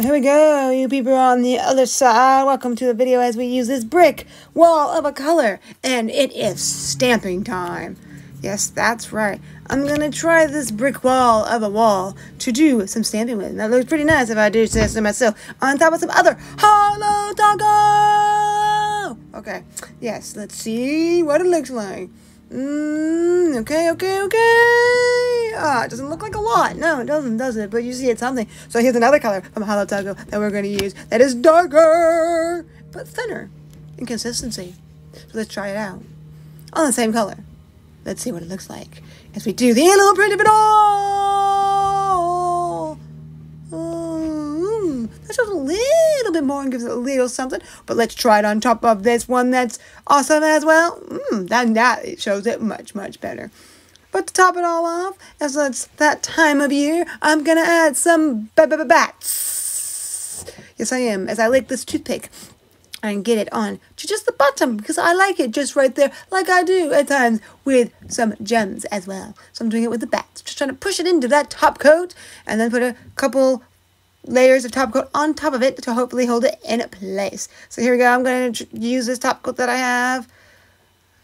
Here we go, you people on the other side. Welcome to the video as we use this brick wall of a color. And it is stamping time. Yes, that's right. I'm to try this brick wall of a wall to do some stamping with. That looks pretty nice if I do say so myself. On top of some other Holo Taco! Okay, yes, let's see what it looks like. Mm, okay, okay, okay. Ah, it doesn't look like a lot. No, it doesn't, does it? But you see it's something. So here's another color from Holo Taco that we're going to use that is darker, but thinner in consistency. So let's try it out. On the same color. Let's see what it looks like as we do the little print of it all. Mm, that shows a little bit more and gives it a little something. But let's try it on top of this one that's awesome as well. Mm, then that it shows it much, much better. But to top it all off, as it's that time of year, I'm going to add some bats. Yes, I am, as I lick this toothpick and get it on to just the bottom because I like it just right there like I do at times with some gems as well. So I'm doing it with the bats, just trying to push it into that top coat and then put a couple layers of top coat on top of it to hopefully hold it in place. So here we go. I'm going to use this top coat that I have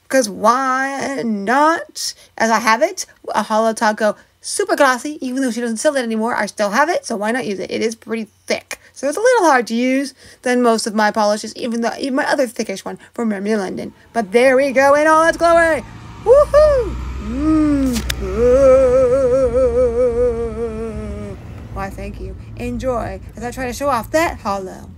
because why not? As I have it, a Holo Taco super glossy, even though she doesn't sell it anymore, I still have it, so why not use it? It is pretty thick. So it's a little hard to use than most of my polishes, even though even my other thickish one from Remy London. But there we go in all its glory. Woohoo! Mmm. Why, thank you. Enjoy as I try to show off that holo.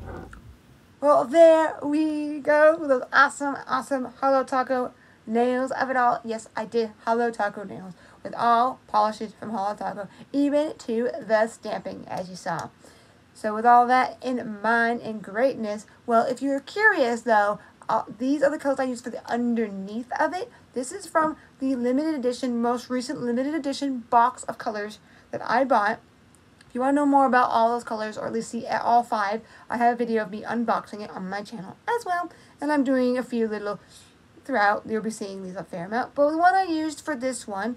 Well, there we go. With those awesome, awesome Holo Taco nails of it all. Yes, I did Holo Taco nails with all polishes from Holo Taco, even to the stamping, as you saw. So with all that in mind and greatness, well, if you're curious though, uh, these are the colors I use for the underneath of it. This is from the limited edition, most recent limited edition box of colors that I bought. If you want to know more about all those colors, or at least see all five, I have a video of me unboxing it on my channel as well. And I'm doing a few little throughout. You'll be seeing these a fair amount. But the one I used for this one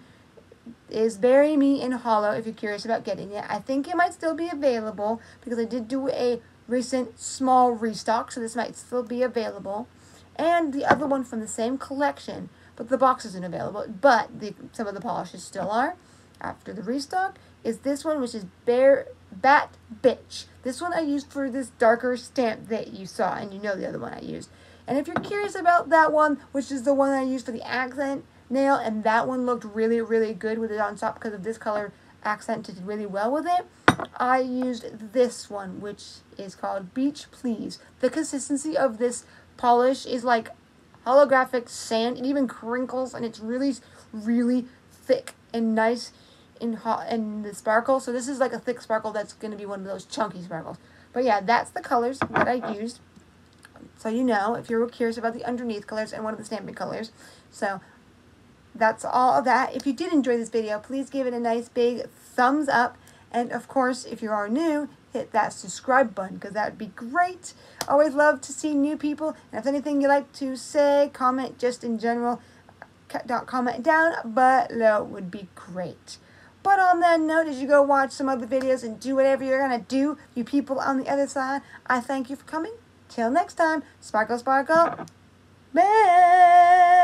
is Bury Me in Holo if you're curious about getting it. I think it might still be available because I did do a recent small restock, so this might still be available. And the other one from the same collection, but the box isn't available, but the, some of the polishes still are after the restock, is this one, which is Bear Bat Bitch. This one I used for this darker stamp that you saw, and you know the other one I used. And if you're curious about that one, which is the one I used for the accent, nail, and that one looked really, really good with it on top because of this color accented really well with it. I used this one, which is called Beach Please. The consistency of this polish is like holographic sand. It even crinkles, and it's really, really thick and nice in hot and the sparkle. So this is like a thick sparkle that's going to be one of those chunky sparkles. But yeah, that's the colors that I used. So you know, if you're curious about the underneath colors and one of the stamping colors. So that's all of that. If you did enjoy this video, please give it a nice big thumbs up. And of course, if you are new, hit that subscribe button because that would be great. Always love to see new people. And if anything you'd like to say, comment just in general, comment down below would be great. But on that note, as you go watch some other videos and do whatever you're going to do, you people on the other side, I thank you for coming. Till next time, sparkle, sparkle, bye.